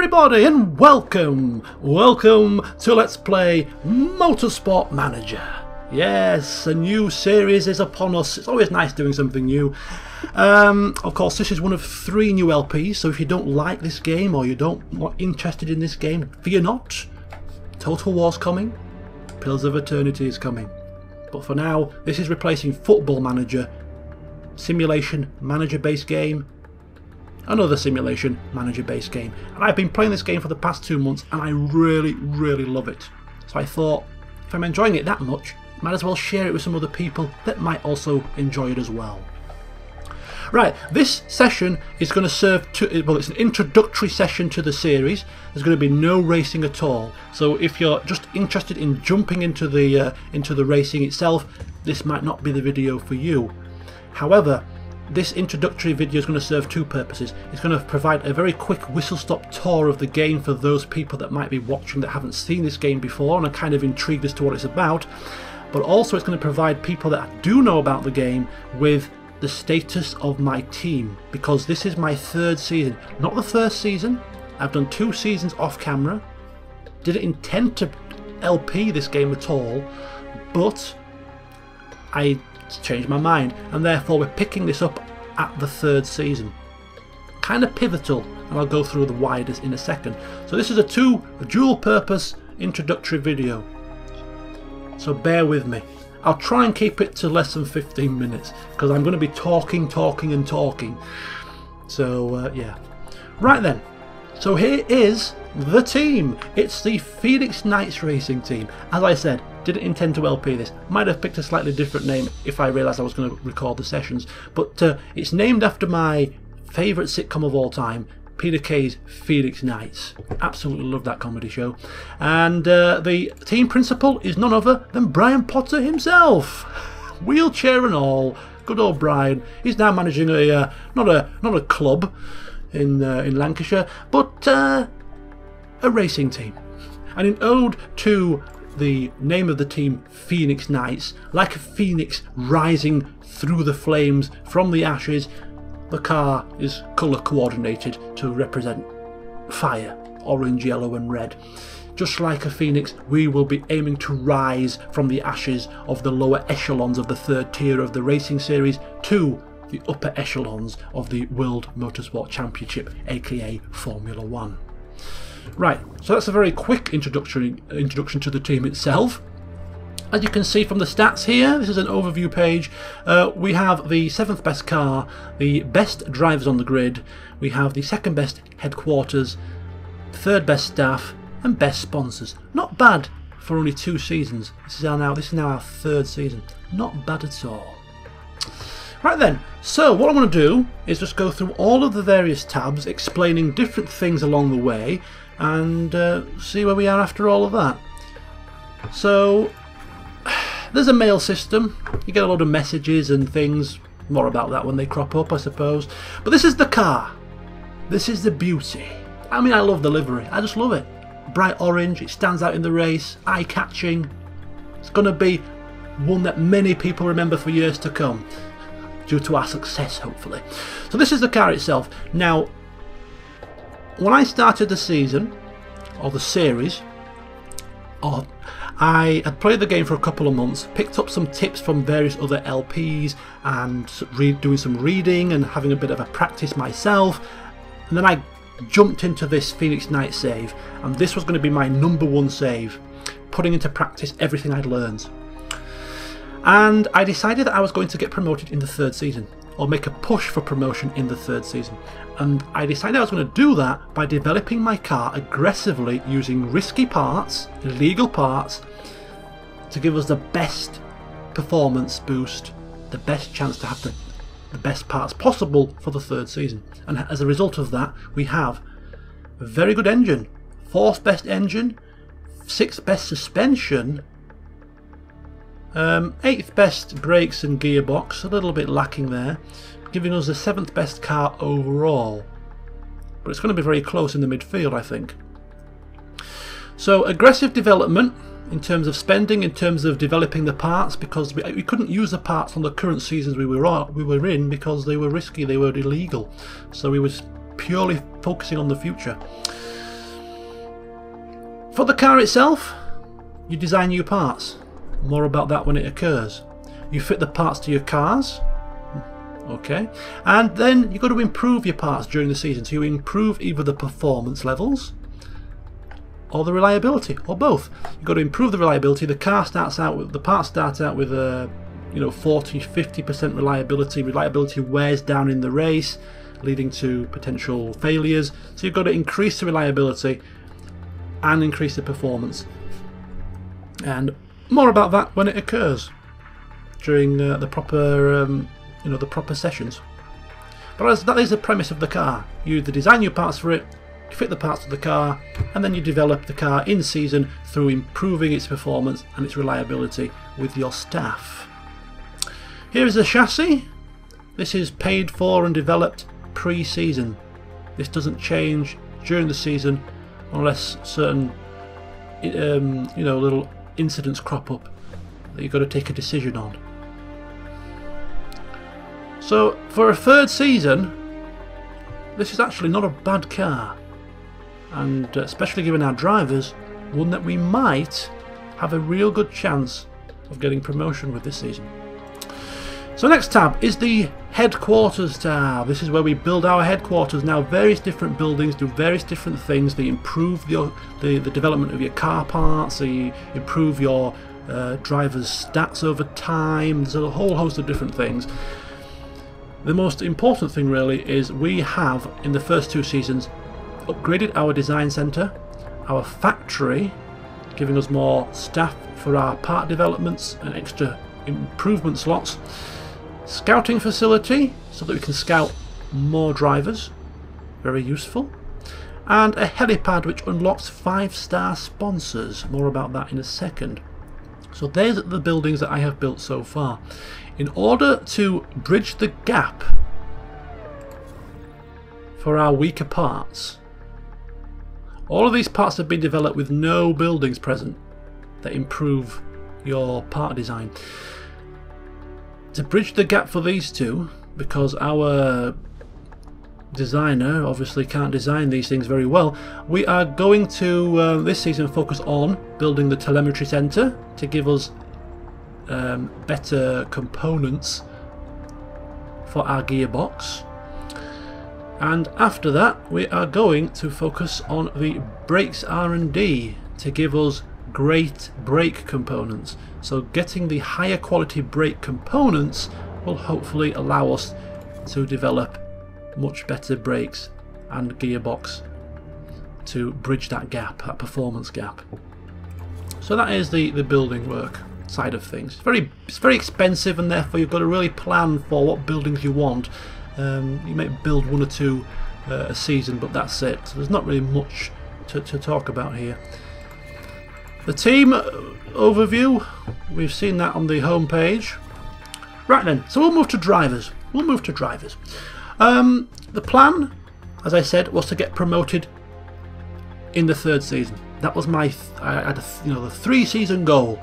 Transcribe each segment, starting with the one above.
everybody, and welcome! Welcome to Let's Play Motorsport Manager. Yes, a new series is upon us. It's always nice doing something new. Um, of course, this is one of three new LPs, so if you don't like this game or you don't not interested in this game, fear not. Total War's coming. Pillars of Eternity is coming. But for now, this is replacing Football Manager, simulation manager-based game, another simulation manager based game. And I've been playing this game for the past two months and I really, really love it. So I thought, if I'm enjoying it that much, might as well share it with some other people that might also enjoy it as well. Right, this session is going to serve to, well, it's an introductory session to the series. There's going to be no racing at all. So if you're just interested in jumping into the uh, into the racing itself, this might not be the video for you. However, this introductory video is going to serve two purposes. It's going to provide a very quick whistle-stop tour of the game for those people that might be watching that haven't seen this game before and are kind of intrigued as to what it's about. But also it's going to provide people that do know about the game with the status of my team because this is my third season. Not the first season. I've done two seasons off camera. Didn't intend to LP this game at all, but I changed my mind, and therefore we're picking this up at the third season. Kind of pivotal, and I'll go through the widers in a second. So this is a two a dual purpose introductory video. So bear with me. I'll try and keep it to less than 15 minutes because I'm going to be talking, talking, and talking. So uh, yeah. Right then. So here is the team. It's the Phoenix Knights racing team. As I said, didn't intend to LP this. Might have picked a slightly different name if I realised I was going to record the sessions. But uh, it's named after my favourite sitcom of all time, Peter Kay's Phoenix Nights. Absolutely love that comedy show. And uh, the team principal is none other than Brian Potter himself. Wheelchair and all. Good old Brian. He's now managing a uh, not a not a club in uh, in Lancashire, but uh, a racing team. And in ode to the name of the team Phoenix Knights, like a phoenix rising through the flames from the ashes. The car is colour coordinated to represent fire orange, yellow, and red. Just like a phoenix, we will be aiming to rise from the ashes of the lower echelons of the third tier of the racing series to the upper echelons of the World Motorsport Championship, aka Formula One. Right, so that's a very quick introduction introduction to the team itself. As you can see from the stats here, this is an overview page. Uh, we have the seventh best car, the best drivers on the grid, we have the second best headquarters, third best staff, and best sponsors. Not bad for only two seasons. This is our now this is now our third season. Not bad at all. Right then, so what I'm going to do is just go through all of the various tabs explaining different things along the way and uh, see where we are after all of that. So, there's a mail system. You get a lot of messages and things. More about that when they crop up, I suppose. But this is the car. This is the beauty. I mean, I love the livery. I just love it. Bright orange, it stands out in the race, eye catching. It's going to be one that many people remember for years to come due to our success, hopefully. So, this is the car itself. Now, when I started the season, or the series, or I had played the game for a couple of months, picked up some tips from various other LPs, and doing some reading and having a bit of a practice myself, and then I jumped into this Phoenix Knight save, and this was going to be my number one save, putting into practice everything I'd learned. And I decided that I was going to get promoted in the third season, or make a push for promotion in the third season and I decided I was going to do that by developing my car aggressively using risky parts, illegal parts, to give us the best performance boost, the best chance to have the, the best parts possible for the third season. And as a result of that, we have a very good engine, fourth best engine, sixth best suspension, um, eighth best brakes and gearbox, a little bit lacking there giving us the seventh best car overall. But it's going to be very close in the midfield, I think. So aggressive development in terms of spending, in terms of developing the parts, because we, we couldn't use the parts on the current seasons we were on, we were in because they were risky, they were illegal. So we was purely focusing on the future. For the car itself, you design new parts. More about that when it occurs. You fit the parts to your cars. Okay. And then you've got to improve your parts during the season. So you improve either the performance levels or the reliability, or both. You've got to improve the reliability. The car starts out with the part starts out with a you know 40 50% reliability. Reliability wears down in the race, leading to potential failures. So you've got to increase the reliability and increase the performance. And more about that when it occurs during uh, the proper um, you know the proper sessions. But as that is the premise of the car. You either design your parts for it, you fit the parts of the car, and then you develop the car in season through improving its performance and its reliability with your staff. Here is the chassis. This is paid for and developed pre-season. This doesn't change during the season unless certain um, you know little incidents crop up that you've got to take a decision on. So for a third season, this is actually not a bad car, and uh, especially given our drivers, one that we might have a real good chance of getting promotion with this season. So next tab is the headquarters tab. This is where we build our headquarters. Now various different buildings do various different things. They improve the, the, the development of your car parts, they improve your uh, driver's stats over time. There's a whole host of different things. The most important thing really is we have in the first two seasons upgraded our design centre, our factory, giving us more staff for our part developments and extra improvement slots, scouting facility so that we can scout more drivers, very useful, and a helipad which unlocks five star sponsors, more about that in a second. So there's the buildings that I have built so far. In order to bridge the gap for our weaker parts, all of these parts have been developed with no buildings present that improve your part design. To bridge the gap for these two, because our designer obviously can't design these things very well, we are going to uh, this season focus on building the telemetry center to give us um, better components for our gearbox. And after that, we are going to focus on the brakes R&D to give us great brake components. So getting the higher quality brake components will hopefully allow us to develop much better brakes and gearbox to bridge that gap, that performance gap. So that is the, the building work side of things. It's very, it's very expensive and therefore you've got to really plan for what buildings you want. Um, you may build one or two uh, a season but that's it. So there's not really much to, to talk about here. The team overview, we've seen that on the home page. Right then, so we'll move to drivers. We'll move to drivers. Um, the plan, as I said, was to get promoted in the third season. That was my, I had a, you know, the three season goal.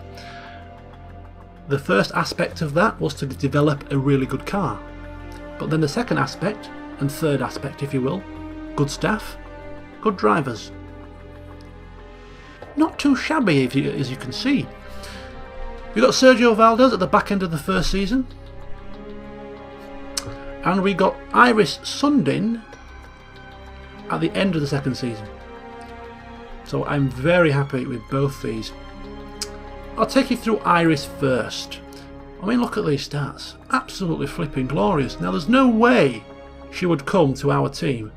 The first aspect of that was to develop a really good car. But then the second aspect, and third aspect if you will, good staff, good drivers. Not too shabby you, as you can see. We got Sergio Valdez at the back end of the first season. And we got Iris Sundin at the end of the second season. So I'm very happy with both these. I'll take you through Iris first. I mean, look at these stats. Absolutely flipping glorious. Now, there's no way she would come to our team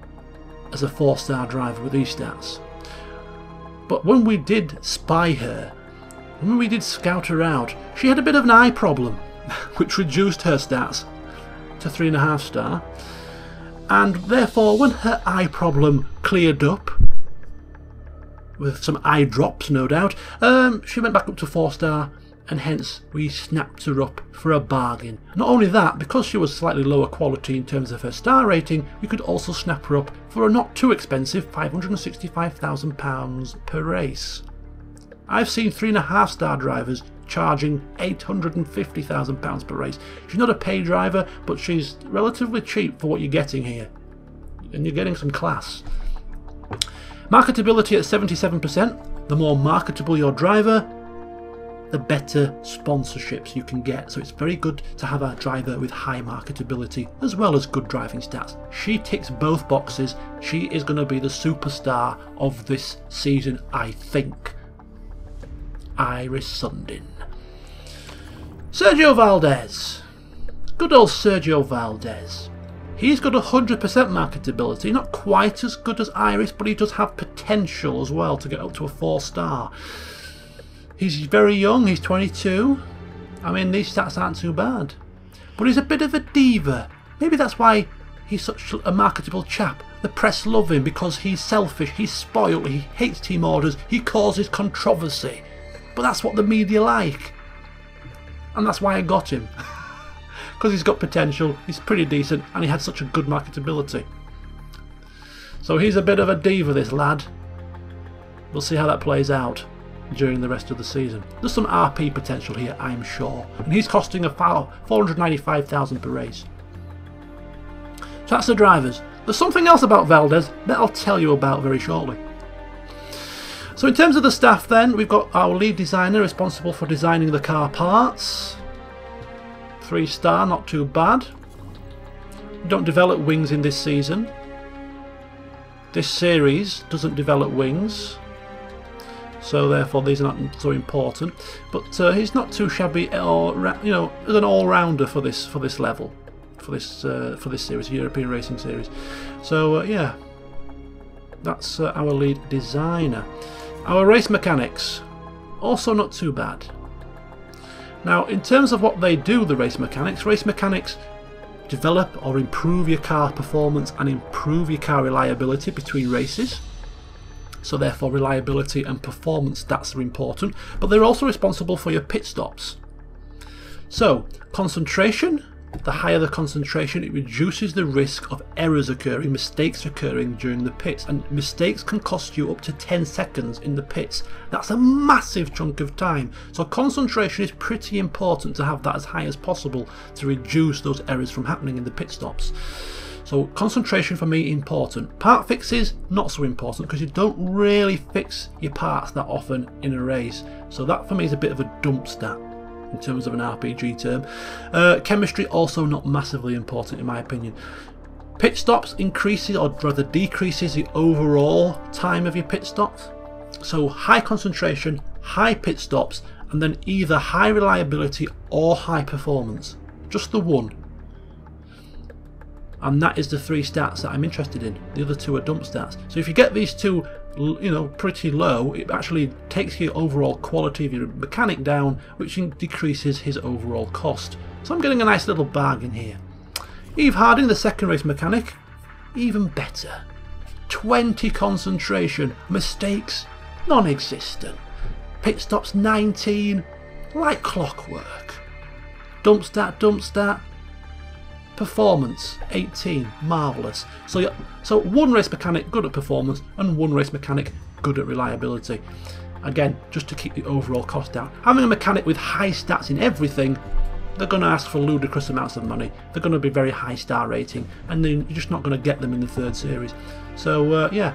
as a four-star driver with these stats. But when we did spy her, when we did scout her out, she had a bit of an eye problem, which reduced her stats to 3.5 star. And therefore, when her eye problem cleared up, with some eye drops no doubt, um, she went back up to 4 star and hence we snapped her up for a bargain. Not only that, because she was slightly lower quality in terms of her star rating, we could also snap her up for a not too expensive £565,000 per race. I've seen 3.5 star drivers charging £850,000 per race. She's not a pay driver, but she's relatively cheap for what you're getting here. And you're getting some class. Marketability at 77%. the more marketable your driver, the better sponsorships you can get. So it's very good to have a driver with high marketability as well as good driving stats. She ticks both boxes. She is going to be the superstar of this season, I think. Iris Sundin. Sergio Valdez. Good old Sergio Valdez. He's got 100% marketability, not quite as good as Iris, but he does have potential as well to get up to a 4 star. He's very young, he's 22. I mean, these stats aren't too bad. But he's a bit of a diva. Maybe that's why he's such a marketable chap. The press love him because he's selfish, he's spoiled, he hates team orders, he causes controversy. But that's what the media like. And that's why I got him. Because he's got potential, he's pretty decent, and he had such a good marketability. So he's a bit of a diva, this lad. We'll see how that plays out during the rest of the season. There's some RP potential here, I'm sure. And he's costing a 495,000 per race. So that's the drivers. There's something else about Valdez that I'll tell you about very shortly. So in terms of the staff then, we've got our lead designer responsible for designing the car parts. Three star, not too bad. We don't develop wings in this season. This series doesn't develop wings so therefore these are not so important. But uh, he's not too shabby, or you know, as an all-rounder for this for this level, for this uh, for this series, European Racing Series. So uh, yeah, that's uh, our lead designer. Our race mechanics, also not too bad. Now, in terms of what they do, the race mechanics, race mechanics develop or improve your car performance and improve your car reliability between races so therefore reliability and performance stats are important, but they're also responsible for your pit stops. So, concentration, the higher the concentration, it reduces the risk of errors occurring, mistakes occurring during the pits, and mistakes can cost you up to 10 seconds in the pits. That's a massive chunk of time. So concentration is pretty important to have that as high as possible to reduce those errors from happening in the pit stops. So concentration for me important. Part fixes not so important because you don't really fix your parts that often in a race. So that for me is a bit of a dump stat in terms of an RPG term. Uh, chemistry also not massively important in my opinion. Pit stops increases or rather decreases the overall time of your pit stops. So high concentration, high pit stops, and then either high reliability or high performance. Just the one and that is the three stats that I'm interested in. The other two are dump stats. So if you get these two, you know, pretty low, it actually takes your overall quality of your mechanic down, which decreases his overall cost. So I'm getting a nice little bargain here. Eve Harding, the second race mechanic, even better. 20 concentration, mistakes non-existent. Pit stops 19, like clockwork. Dump stat, dump stat, Performance 18, marvellous. So, so one race mechanic good at performance and one race mechanic good at reliability. Again, just to keep the overall cost down. Having a mechanic with high stats in everything, they're going to ask for ludicrous amounts of money. They're going to be very high star rating, and then you're just not going to get them in the third series. So uh, yeah,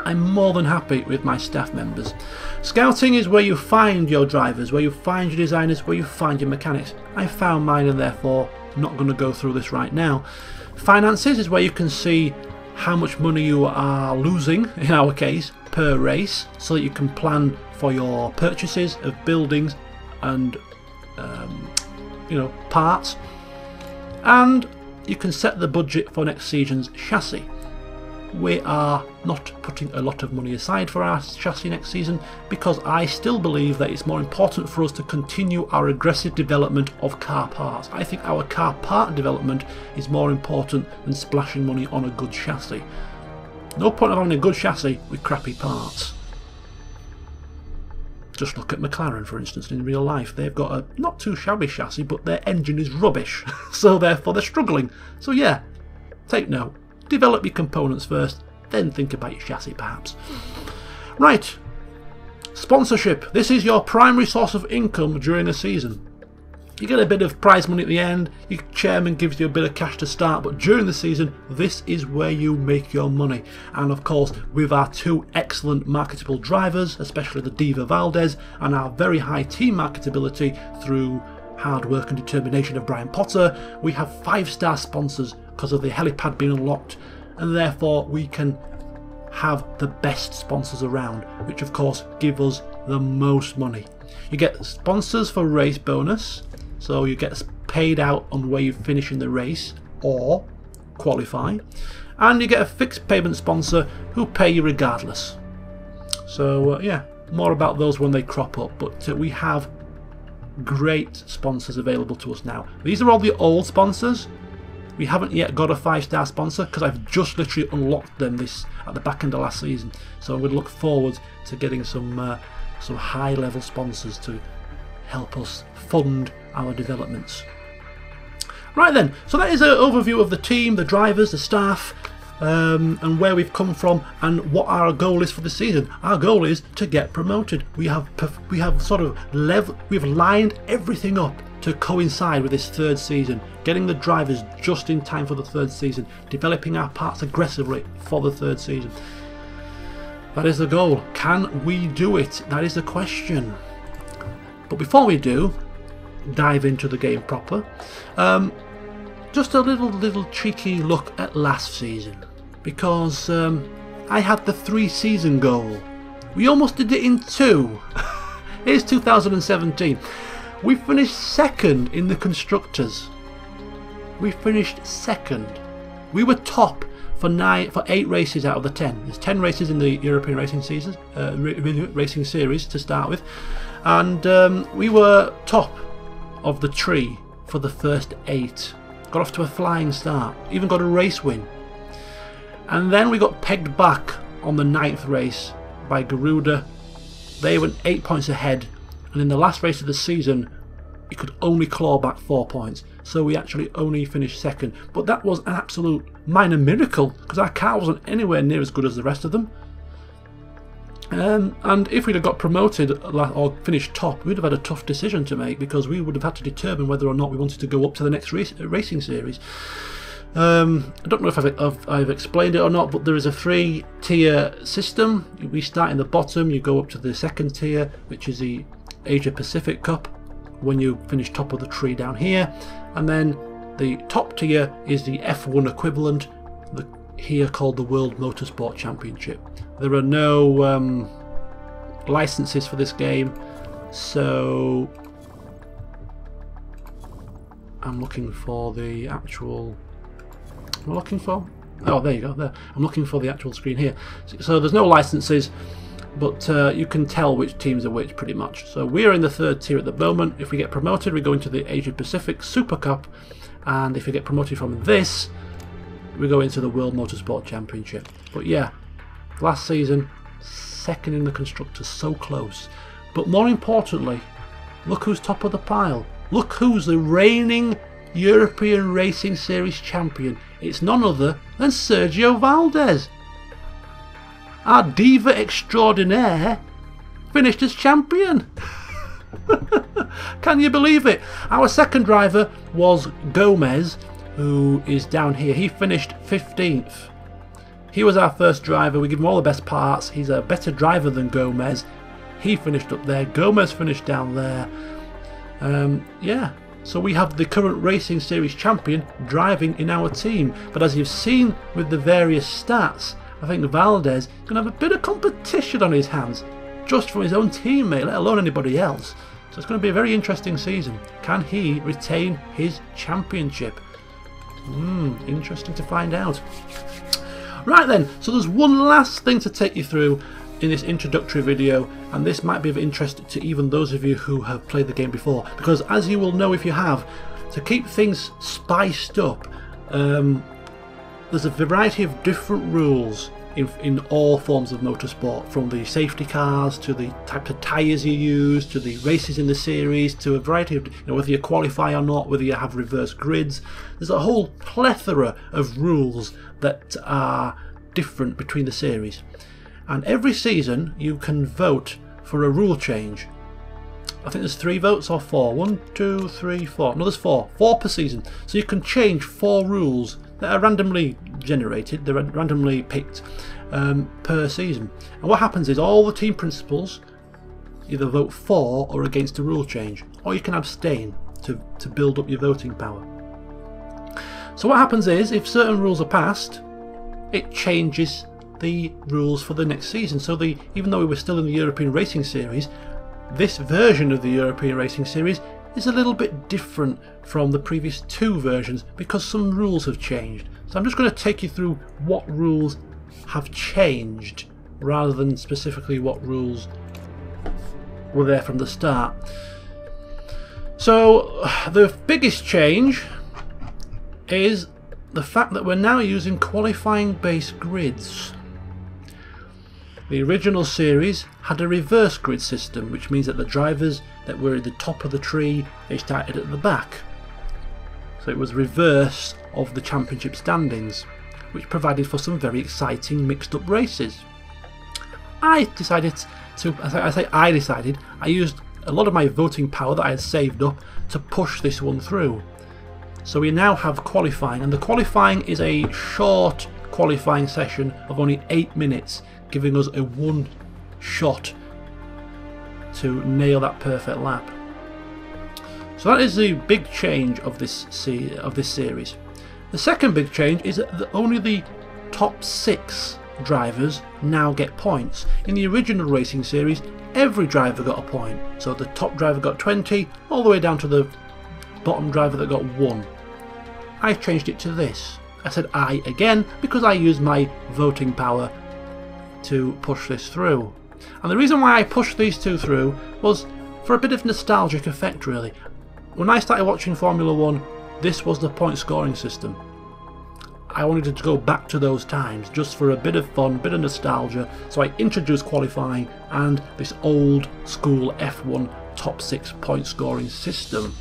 I'm more than happy with my staff members. Scouting is where you find your drivers, where you find your designers, where you find your mechanics. I found mine and therefore not going to go through this right now. Finances is where you can see how much money you are losing, in our case, per race, so that you can plan for your purchases of buildings and um, you know parts. And you can set the budget for next season's chassis we are not putting a lot of money aside for our chassis next season because I still believe that it's more important for us to continue our aggressive development of car parts. I think our car part development is more important than splashing money on a good chassis. No point of having a good chassis with crappy parts. Just look at McLaren, for instance, in real life. They've got a not too shabby chassis, but their engine is rubbish, so therefore they're struggling. So yeah, take note. Develop your components first, then think about your chassis perhaps. Right, sponsorship. This is your primary source of income during a season. You get a bit of prize money at the end, your chairman gives you a bit of cash to start, but during the season, this is where you make your money. And of course, with our two excellent marketable drivers, especially the Diva Valdez, and our very high team marketability through hard work and determination of Brian Potter, we have five star sponsors because of the helipad being unlocked, and therefore we can have the best sponsors around, which of course give us the most money. You get sponsors for race bonus, so you get paid out on where you finish in the race or qualify. And you get a fixed payment sponsor who pay you regardless. So uh, yeah, more about those when they crop up. But uh, we have great sponsors available to us now. These are all the old sponsors. We haven't yet got a five-star sponsor because I've just literally unlocked them this at the back end of last season. So I'm going to look forward to getting some uh, some high-level sponsors to help us fund our developments. Right then, so that is an overview of the team, the drivers, the staff, um, and where we've come from, and what our goal is for the season. Our goal is to get promoted. We have we have sort of level, we've lined everything up to coincide with this third season, getting the drivers just in time for the third season, developing our parts aggressively for the third season. That is the goal. Can we do it? That is the question. But before we do, dive into the game proper. Um, just a little little cheeky look at last season because um, I had the three season goal. We almost did it in two. Here's 2017. We finished second in the constructors. We finished second. We were top for nine for eight races out of the ten. There's ten races in the European racing season, uh, racing series to start with, and um, we were top of the tree for the first eight. Got off to a flying start, even got a race win. And then we got pegged back on the ninth race by Garuda. They went eight points ahead, and in the last race of the season, we could only claw back four points. So we actually only finished second. But that was an absolute minor miracle because our car wasn't anywhere near as good as the rest of them. Um, and if we'd have got promoted or finished top, we'd have had a tough decision to make because we would have had to determine whether or not we wanted to go up to the next race, racing series. Um, I don't know if I've, I've, I've, explained it or not, but there is a three tier system. We start in the bottom, you go up to the second tier, which is the Asia Pacific Cup, when you finish top of the tree down here, and then the top tier is the F1 equivalent, the, here called the World Motorsport Championship. There are no um, licenses for this game, so I'm looking for the actual. Am I looking for? Oh, there you go. There. I'm looking for the actual screen here. So there's no licenses, but uh, you can tell which teams are which pretty much. So we're in the third tier at the moment. If we get promoted, we go into the Asia Pacific Super Cup, and if we get promoted from this, we go into the World Motorsport Championship. But yeah, last season, second in the constructors, so close. But more importantly, look who's top of the pile. Look who's the reigning European Racing Series champion. It's none other than Sergio Valdez. Our diva extraordinaire finished as champion. Can you believe it? Our second driver was Gomez, who is down here. He finished 15th. He was our first driver. We give him all the best parts. He's a better driver than Gomez. He finished up there. Gomez finished down there. Um, yeah, so we have the current Racing Series champion driving in our team. But as you've seen with the various stats, I think Valdez is going to have a bit of competition on his hands, just from his own teammate, let alone anybody else. So it's going to be a very interesting season. Can he retain his championship? Hmm, interesting to find out. Right then, so there's one last thing to take you through in this introductory video and this might be of interest to even those of you who have played the game before because as you will know if you have to keep things spiced up um, there's a variety of different rules in, in all forms of motorsport from the safety cars to the type of tyres you use to the races in the series to a variety of you know, whether you qualify or not whether you have reverse grids there's a whole plethora of rules that are different between the series. And every season you can vote for a rule change. I think there's three votes or four. One, two, three, four. No, there's four. Four per season. So you can change four rules that are randomly generated, they're randomly picked um, per season. And what happens is all the team principals either vote for or against a rule change, or you can abstain to, to build up your voting power. So what happens is, if certain rules are passed, it changes the rules for the next season. So the even though we were still in the European Racing Series, this version of the European Racing Series is a little bit different from the previous two versions because some rules have changed. So I'm just going to take you through what rules have changed rather than specifically what rules were there from the start. So the biggest change is the fact that we're now using qualifying base grids. The original series had a reverse grid system, which means that the drivers that were at the top of the tree, they started at the back. So it was reverse of the championship standings, which provided for some very exciting mixed up races. I decided to, I say I decided, I used a lot of my voting power that I had saved up to push this one through. So we now have qualifying, and the qualifying is a short qualifying session of only 8 minutes giving us a one shot to nail that perfect lap. So that is the big change of this of this series. The second big change is that only the top six drivers now get points. In the original racing series, every driver got a point. So the top driver got 20, all the way down to the bottom driver that got 1. I've changed it to this. I said I again because I used my voting power to push this through. And the reason why I pushed these two through was for a bit of nostalgic effect really. When I started watching Formula 1, this was the point scoring system. I wanted to go back to those times just for a bit of fun, a bit of nostalgia, so I introduced qualifying and this old school F1 top 6 point scoring system.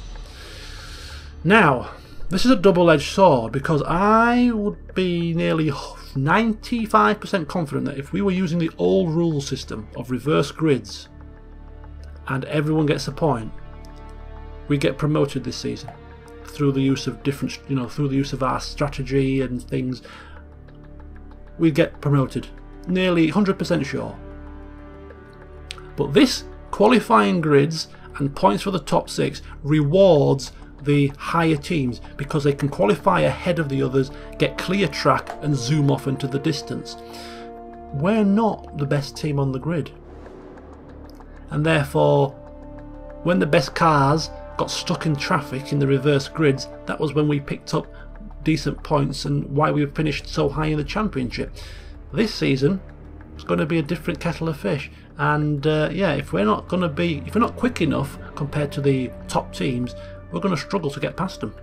Now, this is a double-edged sword because I would be nearly 95% confident that if we were using the old rule system of reverse grids and everyone gets a point, we get promoted this season through the use of different, you know, through the use of our strategy and things. We get promoted, nearly 100% sure. But this qualifying grids and points for the top six rewards the higher teams because they can qualify ahead of the others, get clear track, and zoom off into the distance. We're not the best team on the grid. And therefore, when the best cars got stuck in traffic in the reverse grids, that was when we picked up decent points and why we finished so high in the championship. This season, it's going to be a different kettle of fish. And uh, yeah, if we're not going to be, if we're not quick enough compared to the top teams, we're going to struggle to get past them.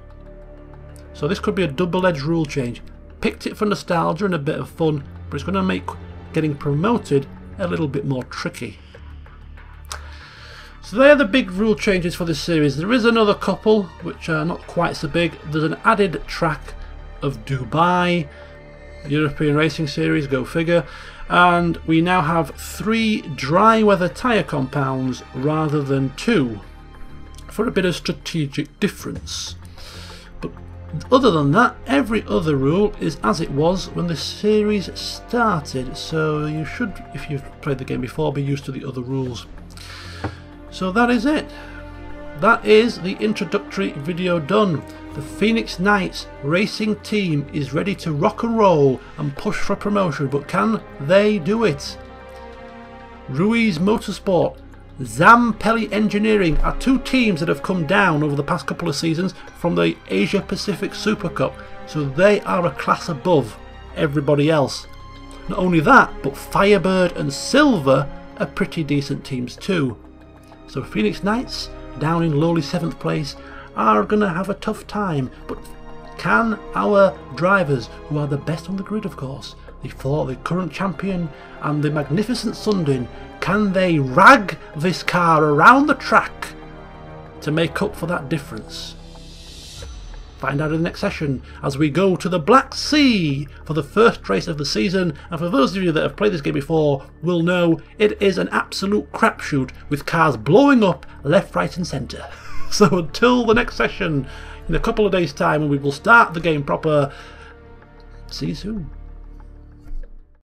So this could be a double-edged rule change. Picked it for nostalgia and a bit of fun, but it's going to make getting promoted a little bit more tricky. So they're the big rule changes for this series. There is another couple, which are not quite so big. There's an added track of Dubai, European Racing Series, go figure. And we now have three dry weather tyre compounds rather than two for a bit of strategic difference. But other than that, every other rule is as it was when the series started, so you should, if you've played the game before, be used to the other rules. So that is it. That is the introductory video done. The Phoenix Knights racing team is ready to rock and roll and push for promotion, but can they do it? Ruiz Motorsport Zampelli Engineering are two teams that have come down over the past couple of seasons from the Asia Pacific Super Cup, so they are a class above everybody else. Not only that, but Firebird and Silver are pretty decent teams too. So Phoenix Knights, down in lowly 7th place, are going to have a tough time, but can our drivers, who are the best on the grid of course, the, the current champion and the magnificent Sundin, can they rag this car around the track to make up for that difference? find out in the next session as we go to the Black Sea for the first race of the season. And for those of you that have played this game before, will know it is an absolute crapshoot with cars blowing up left, right, and centre. So until the next session, in a couple of days' time, when we will start the game proper, see you soon.